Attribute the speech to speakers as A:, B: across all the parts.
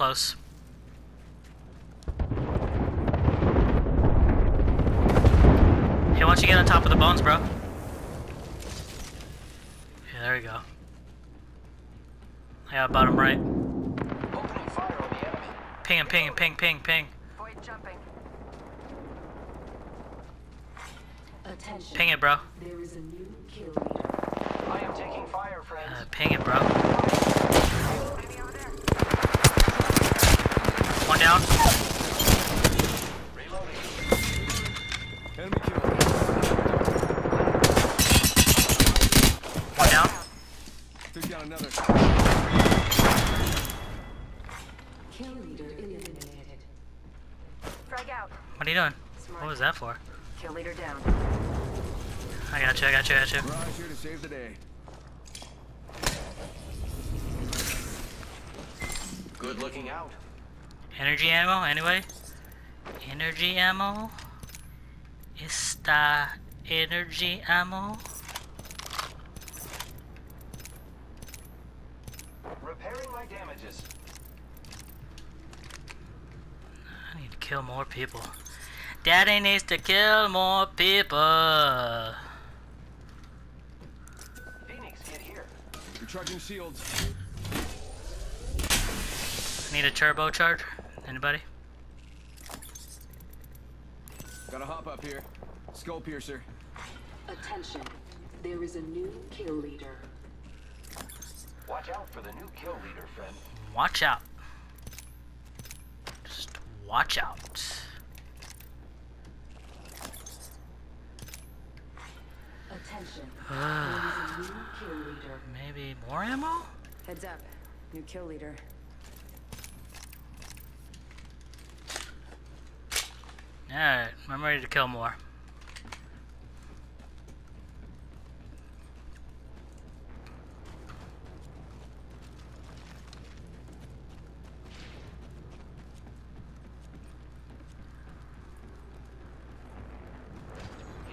A: close. Hey, why don't you get on top of the bones, bro? Yeah, there you go. I got bottom right.
B: Opening fire on the enemy.
A: Ping and ping and ping, ping, ping.
C: Void jumping.
D: Attention.
A: Ping it, bro.
D: There is a new kill leader.
B: I am taking fire, friends.
A: Uh, ping it, bro.
C: Enemy over there.
A: One down. One.
D: Kill leader eliminated.
A: What are you doing? What was that for?
C: Kill leader down.
A: I got you, I got you, I got you.
E: Mirage here to save the day.
B: Good looking out.
A: Energy ammo, anybody? Energy ammo? Esta energy ammo?
B: Repairing my damages.
A: I need to kill more people. Daddy needs to kill more people.
B: Phoenix, get here.
E: Recharging shields.
A: Need a turbocharge? Anybody?
E: Gotta hop up here. Skull piercer.
D: Attention. There is a new kill leader.
B: Watch out for the new kill leader, friend.
A: Watch out. Just watch out.
D: Attention. there is a new kill leader.
A: Maybe more ammo?
C: Heads up. New kill leader.
A: Alright, I'm ready to kill more.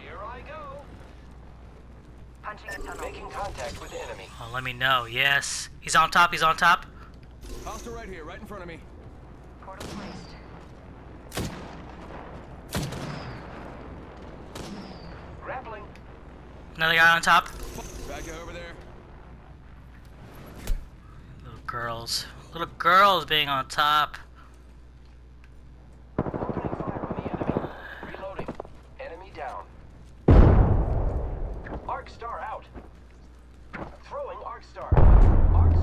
B: Here I go.
C: Punching a.
B: Making contact with enemy.
A: Oh, let me know. Yes. He's on top, he's on top.
E: Hostile right here, right in front of me.
C: Portal placed.
A: Another guy on top.
E: Back over there.
A: Little girls. Little girls being on top.
B: Opening fire on the enemy. Down. Arc star out. Throwing arc star. Out. Arc.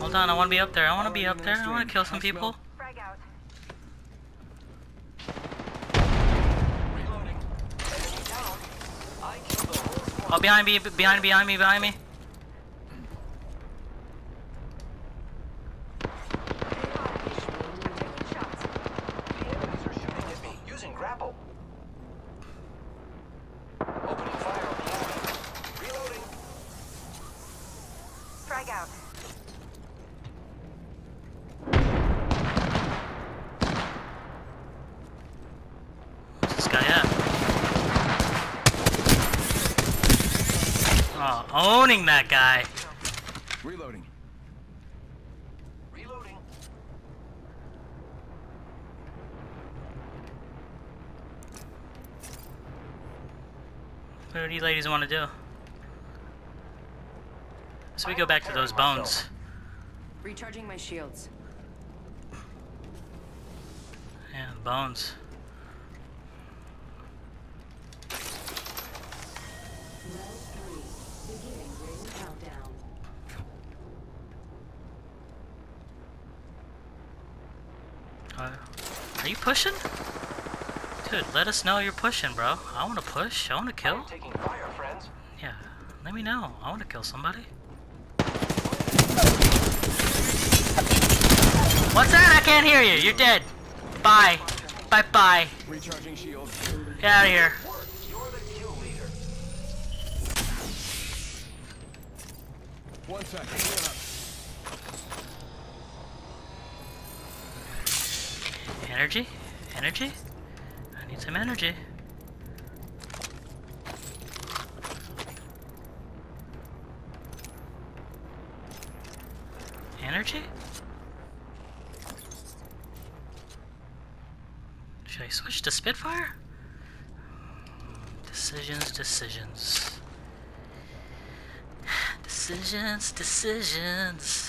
A: Hold on, I want to be up there. I want to be up there. I want to kill some people.
C: Frag out.
B: Reloading. Enemy down. I killed the whole squad.
A: Oh, behind me, behind, me, behind me, behind me.
C: Taking shots.
B: The enemies are shooting at me using grapple. Opening fire on the enemy. Reloading.
C: Frag out.
A: Where's this guy at? Oh, owning that guy.
E: Reloading.
B: Reloading.
A: What do you ladies want to do? So we go back to those bones.
C: Recharging my shields.
A: Yeah, the bones. Are you pushing? Dude, let us know you're pushing, bro. I want to push. I want to kill.
B: Taking fire, friends.
A: Yeah, let me know. I want to kill somebody. What's that? I can't hear you. You're dead. Bye. Bye bye.
E: Recharging shields.
A: Get out of here.
E: One second.
A: Energy? Energy? I need some energy. Energy? Should I switch to Spitfire? Decisions, decisions. Decisions, decisions.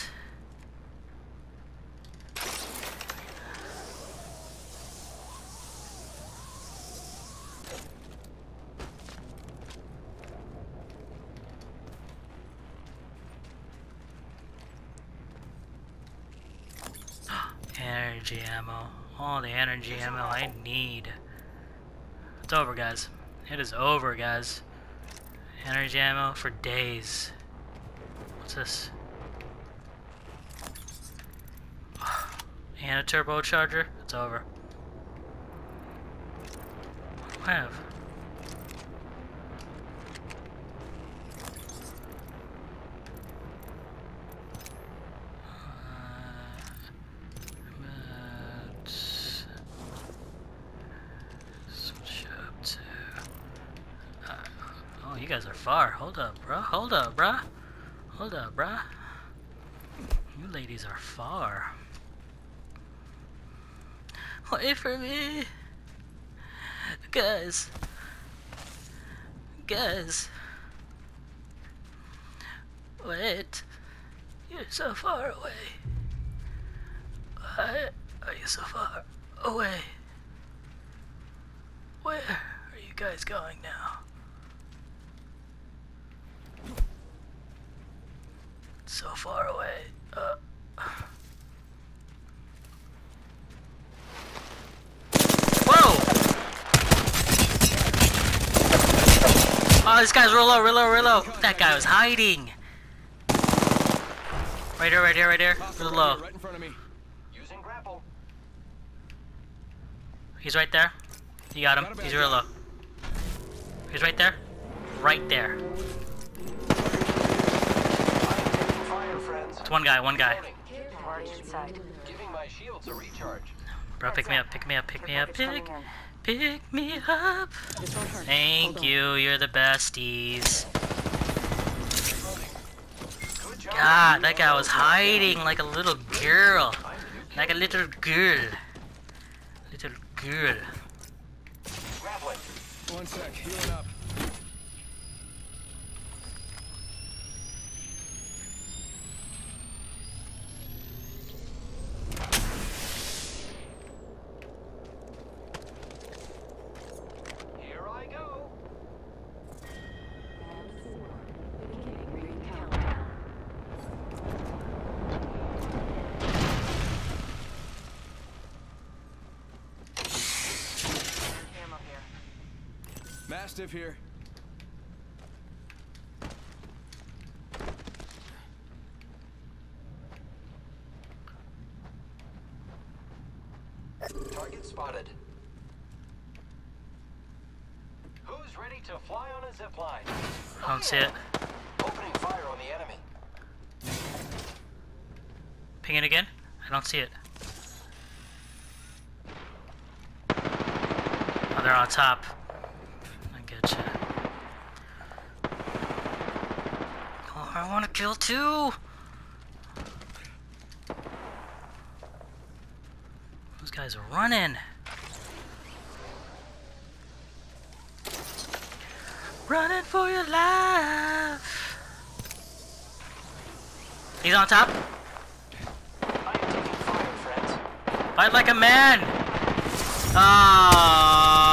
A: Energy ammo. All the energy ammo I need. It's over, guys. It is over, guys. Energy ammo for days. What's this? And a turbocharger. It's over. What do I have? Let's switch up to. Uh, oh, you guys are far. Hold up, bruh. Hold up, bruh. Hold up, bruh. You ladies are far. Wait for me. Guys. Guys. Wait. You're so far away. Why are you so far away? Where are you guys going now? So far away. Uh. Whoa! Oh, this guy's real low, real low, real low. That guy was hiding. Right here, right here, right here. Real low.
E: In front of me.
B: Using grapple.
A: He's right there. You got him. He's
E: back.
A: real low. He's right there. Right there.
B: Fire, friends.
A: It's one guy, one guy.
B: Loading.
C: March inside.
B: Giving my shields a recharge.
A: Bro, pick me up, pick me up, pick me up, pick, pick me up.
C: in. This won't hurt. Hold
A: Thank you, you're the besties. God, that guy was hiding like a little girl. Like a little girl. Little girl.
E: One sec. Healing up.
B: Here I go.
D: Ring countdown.
C: Ammo here.
E: Mastiff here.
B: Target spotted. Who's ready to fly on a zip line?
A: I don't see it.
B: Opening fire on the enemy.
A: Ping it again. I don't see it. Oh, they're on top. I get you. Oh, I want to kill too. Those guys are running. Running for your life. He's on top. Fight like a man! Oh!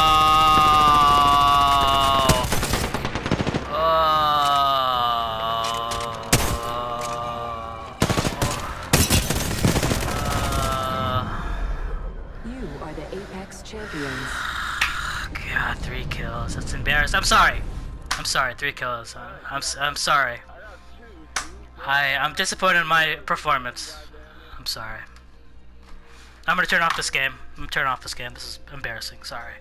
A: Uh, God, three kills. That's embarrassing. I'm sorry. I'm sorry. Three kills. I'm I'm sorry. I I'm disappointed in my performance. I'm sorry. I'm gonna turn off this game. I'm gonna turn off this game. This is embarrassing. Sorry.